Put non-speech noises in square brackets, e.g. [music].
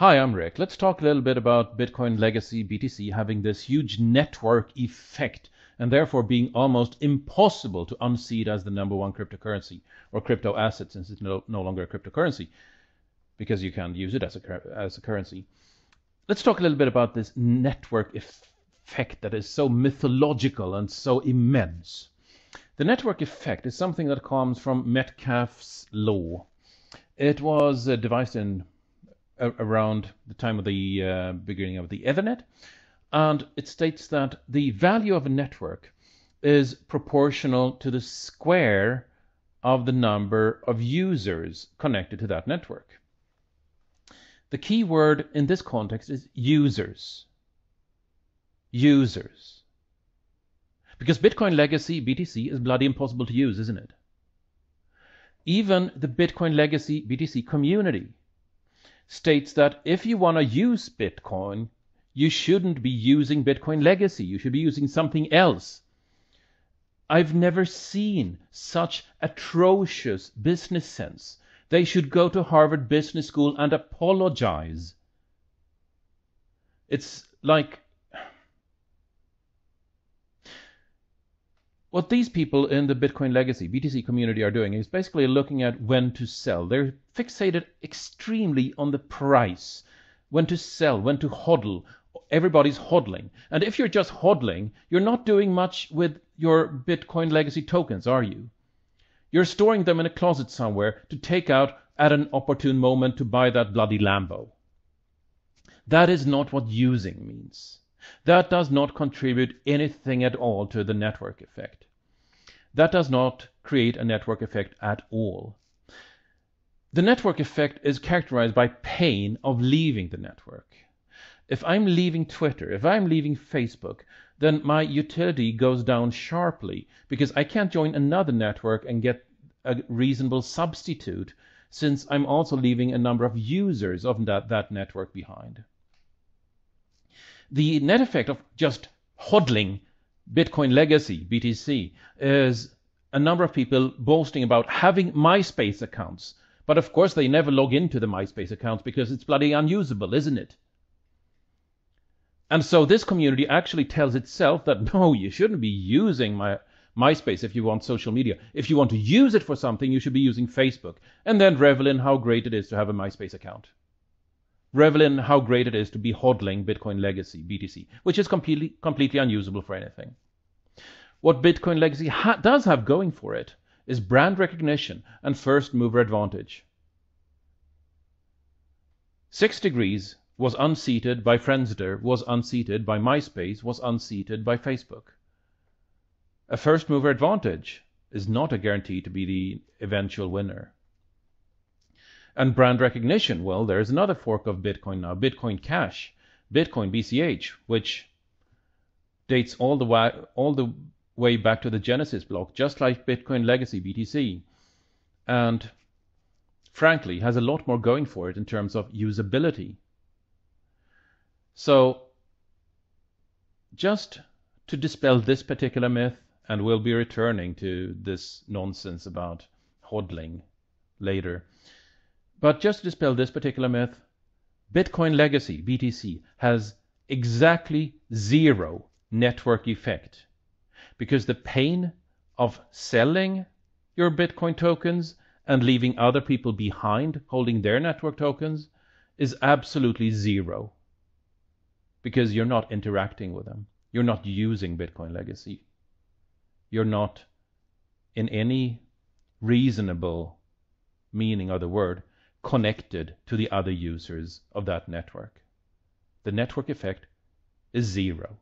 Hi, I'm Rick. Let's talk a little bit about Bitcoin Legacy BTC having this huge network effect and therefore being almost impossible to unseat as the number one cryptocurrency or crypto asset since it's no, no longer a cryptocurrency because you can't use it as a, as a currency. Let's talk a little bit about this network effect that is so mythological and so immense. The network effect is something that comes from Metcalfe's law. It was uh, devised in around the time of the uh, beginning of the Ethernet, and it states that the value of a network is proportional to the square of the number of users connected to that network. The key word in this context is users. Users. Because Bitcoin Legacy, BTC, is bloody impossible to use, isn't it? Even the Bitcoin Legacy BTC community states that if you want to use Bitcoin, you shouldn't be using Bitcoin Legacy. You should be using something else. I've never seen such atrocious business sense. They should go to Harvard Business School and apologize. It's like what these people in the Bitcoin Legacy BTC community are doing is basically looking at when to sell. They're fixated extremely on the price, when to sell, when to hodl. Everybody's hodling. And if you're just hodling, you're not doing much with your Bitcoin Legacy tokens, are you? You're storing them in a closet somewhere to take out at an opportune moment to buy that bloody Lambo. That is not what using means. That does not contribute anything at all to the network effect. That does not create a network effect at all. The network effect is characterized by pain of leaving the network. If I'm leaving Twitter, if I'm leaving Facebook, then my utility goes down sharply because I can't join another network and get a reasonable substitute since I'm also leaving a number of users of that, that network behind the net effect of just hodling Bitcoin Legacy, BTC, is a number of people boasting about having MySpace accounts. But of course, they never log into the MySpace accounts because it's bloody unusable, isn't it? And so this community actually tells itself that [laughs] no, you shouldn't be using my MySpace if you want social media. If you want to use it for something, you should be using Facebook. And then revel in how great it is to have a MySpace account revel in how great it is to be hodling Bitcoin Legacy, BTC, which is completely, completely unusable for anything. What Bitcoin Legacy ha- does have going for it is brand recognition and first mover advantage. Six Degrees was unseated by Friendster, was unseated by MySpace, was unseated by Facebook. A first mover advantage is not a guarantee to be the eventual winner. And brand recognition, well, there's another fork of Bitcoin now, Bitcoin Cash, Bitcoin BCH, which dates all the way all the way back to the Genesis block, just like Bitcoin Legacy BTC, and frankly has a lot more going for it in terms of usability. So, just to dispel this particular myth, and we'll be returning to this nonsense about hodling later. But just to dispel this particular myth, Bitcoin Legacy, BTC, has exactly zero network effect because the pain of selling your Bitcoin tokens and leaving other people behind holding their network tokens is absolutely zero because you're not interacting with them. You're not using Bitcoin Legacy. You're not, in any reasonable meaning of the word, connected to the other users of that network. The network effect is zero.